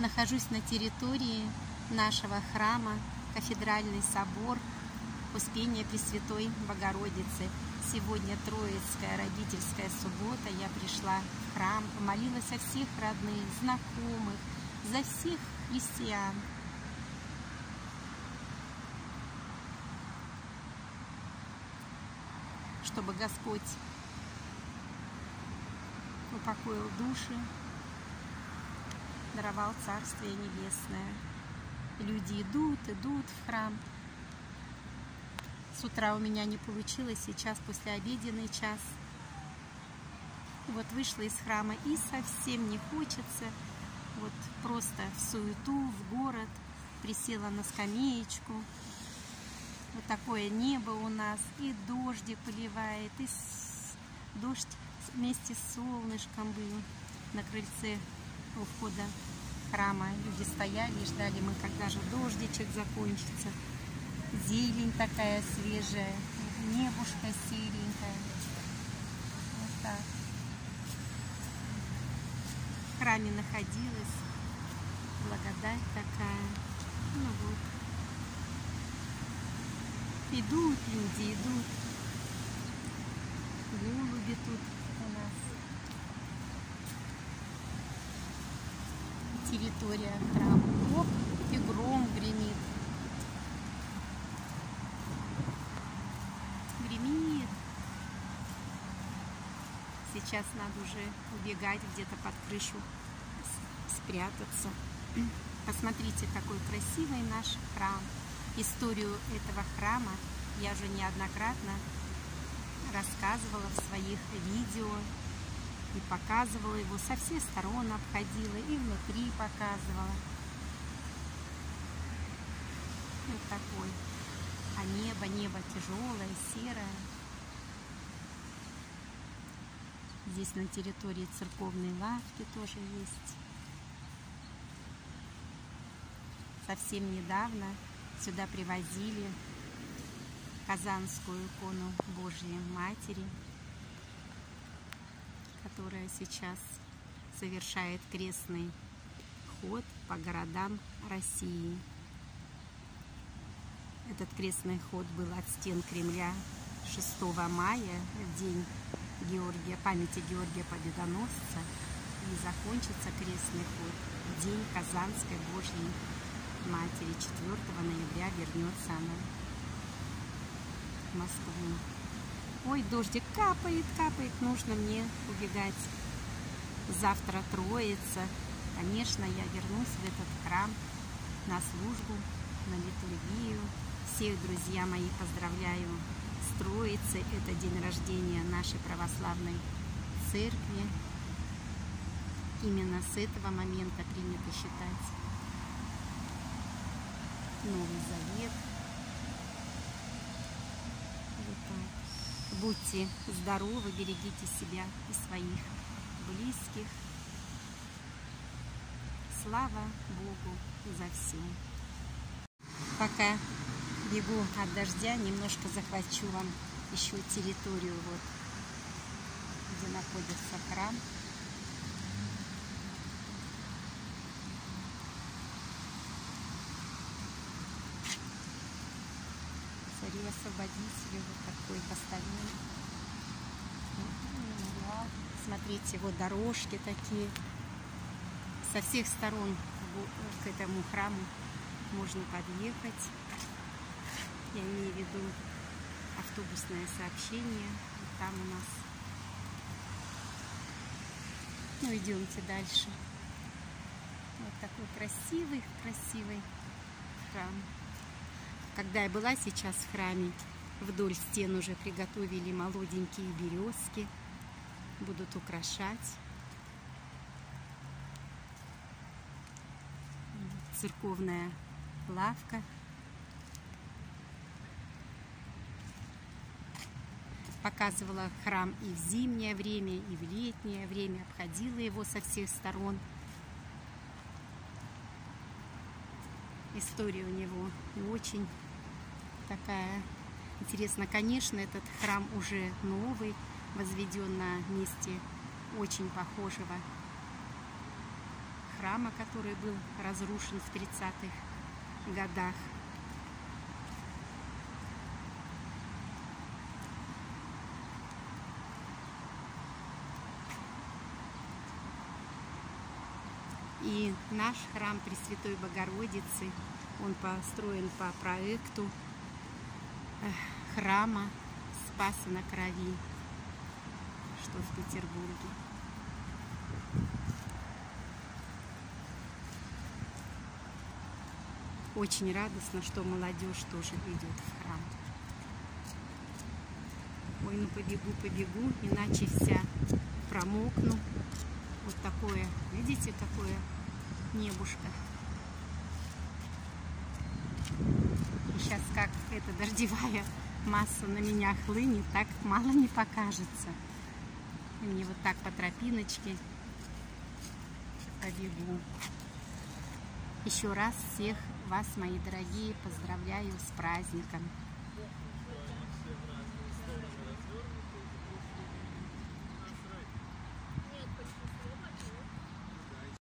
Нахожусь на территории нашего храма, кафедральный собор Успения Пресвятой Богородицы. Сегодня Троицкая родительская суббота. Я пришла в храм, помолилась о всех родных, знакомых, за всех христиан. Чтобы Господь упокоил души даровал Царствие Небесное. Люди идут, идут в храм. С утра у меня не получилось, сейчас после обеденный час. вот вышла из храма и совсем не хочется. Вот просто в суету, в город, присела на скамеечку. Вот такое небо у нас, и дождик поливает, и дождь вместе с солнышком был на крыльце у входа храма. Люди стояли ждали мы, когда же дождичек закончится. Зелень такая свежая, небушка серенькая. Вот так. В храме находилась, благодать такая. Ну вот. Идут люди, идут. Голуби тут территория храма. Оп, и гром гремит. Гремит. Сейчас надо уже убегать где-то под крышу, спрятаться. Посмотрите, какой красивый наш храм. Историю этого храма я уже неоднократно рассказывала в своих видео показывала его, со всех сторон обходила и внутри показывала. Вот такой. А небо, небо тяжелое, серое. Здесь на территории церковной лавки тоже есть. Совсем недавно сюда привозили казанскую икону Божьей Матери которая сейчас совершает крестный ход по городам России. Этот крестный ход был от стен Кремля 6 мая, в день Георгия, памяти Георгия Победоносца, и закончится крестный ход в день Казанской Божьей Матери. 4 ноября вернется она в Москву. Ой, дождик капает, капает, нужно мне убегать. Завтра троица. Конечно, я вернусь в этот храм на службу, на литургию. Всех, друзья мои, поздравляю с Троицей. Это день рождения нашей православной церкви. Именно с этого момента принято считать Новый Завет – Будьте здоровы, берегите себя и своих близких. Слава Богу за все. Пока бегу от дождя, немножко захвачу вам еще территорию, вот, где находится храм. царе освободителю вот такой поставили. Смотрите, вот дорожки такие. Со всех сторон к этому храму можно подъехать. Я имею в виду автобусное сообщение. Там у нас. Ну, идемте дальше. Вот такой красивый, красивый храм. Когда я была сейчас в храме, вдоль стен уже приготовили молоденькие березки. Будут украшать. Церковная лавка. Показывала храм и в зимнее время, и в летнее время. Обходила его со всех сторон. История у него очень такая интересная. Конечно, этот храм уже новый, возведен на месте очень похожего храма, который был разрушен в 30-х годах. И наш храм Пресвятой Богородицы, он построен по проекту храма Спаса на Крови, что в Петербурге. Очень радостно, что молодежь тоже идет в храм. Ой, ну побегу, побегу, иначе вся промокну. Вот такое, видите, какое небушка. Сейчас как эта дождевая масса на меня хлынет, так мало не покажется. И мне вот так по тропиночке побегу. Еще раз всех вас, мои дорогие, поздравляю с праздником.